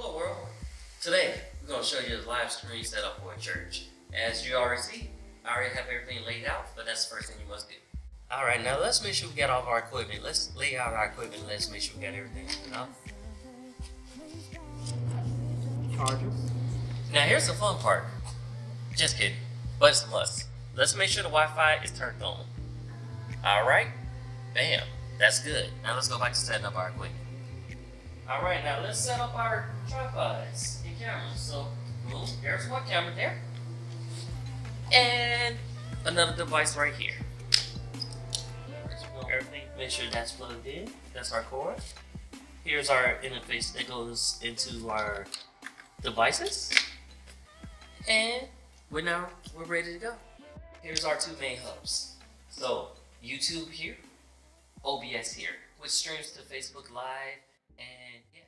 Hello world. Today we're going to show you the live stream setup for a church. As you already see, I already have everything laid out, but that's the first thing you must do. Alright, now let's make sure we got all of our equipment. Let's lay out our equipment. Let's make sure we got everything you know? Chargers. Now here's the fun part. Just kidding. But it's a must. Let's make sure the Wi-Fi is turned on. Alright? Bam. That's good. Now let's go back to setting up our equipment. Alright, now let's set up our tripods and cameras. So, boom, there's one camera there. And another device right here. Everything, make sure that's plugged in. That's our cord. Here's our interface that goes into our devices. And we're now we're ready to go. Here's our two main hubs. So YouTube here, OBS here, which streams to Facebook Live and yeah,